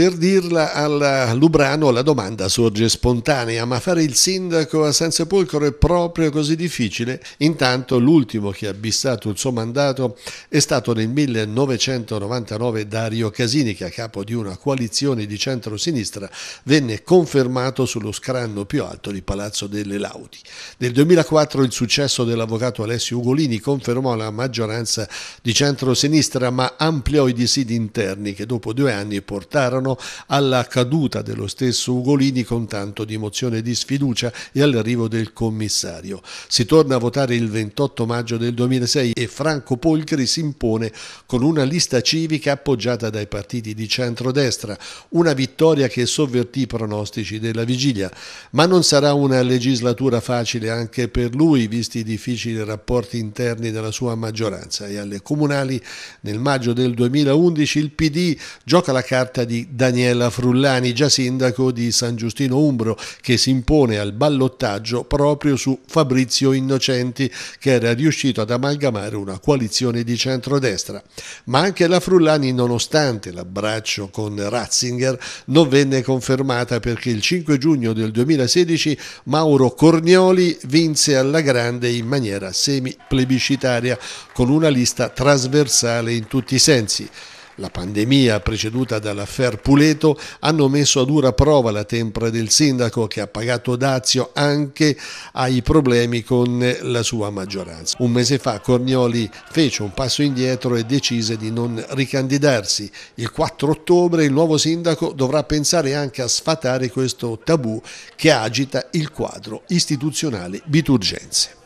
Per dirla al Lubrano la domanda sorge spontanea, ma fare il sindaco a San Sepolcro è proprio così difficile? Intanto l'ultimo che ha bissato il suo mandato è stato nel 1999 Dario Casini che a capo di una coalizione di centro-sinistra venne confermato sullo scranno più alto di Palazzo delle Laudi. Nel 2004 il successo dell'avvocato Alessio Ugolini confermò la maggioranza di centro-sinistra ma ampliò i dissidi interni che dopo due anni portarono portarono alla caduta dello stesso Ugolini con tanto di mozione di sfiducia e all'arrivo del commissario. Si torna a votare il 28 maggio del 2006 e Franco Polcri si impone con una lista civica appoggiata dai partiti di centrodestra, una vittoria che sovvertì i pronostici della vigilia. Ma non sarà una legislatura facile anche per lui, visti i difficili rapporti interni della sua maggioranza e alle comunali nel maggio del 2011 il PD gioca la carta di Daniela Frullani, già sindaco di San Giustino Umbro, che si impone al ballottaggio proprio su Fabrizio Innocenti, che era riuscito ad amalgamare una coalizione di centrodestra. Ma anche la Frullani, nonostante l'abbraccio con Ratzinger, non venne confermata perché il 5 giugno del 2016 Mauro Cornioli vinse alla grande in maniera semi-plebiscitaria con una lista trasversale in tutti i sensi. La pandemia preceduta dall'affair Puleto hanno messo a dura prova la tempra del sindaco che ha pagato dazio anche ai problemi con la sua maggioranza. Un mese fa Cornioli fece un passo indietro e decise di non ricandidarsi. Il 4 ottobre il nuovo sindaco dovrà pensare anche a sfatare questo tabù che agita il quadro istituzionale Biturgense.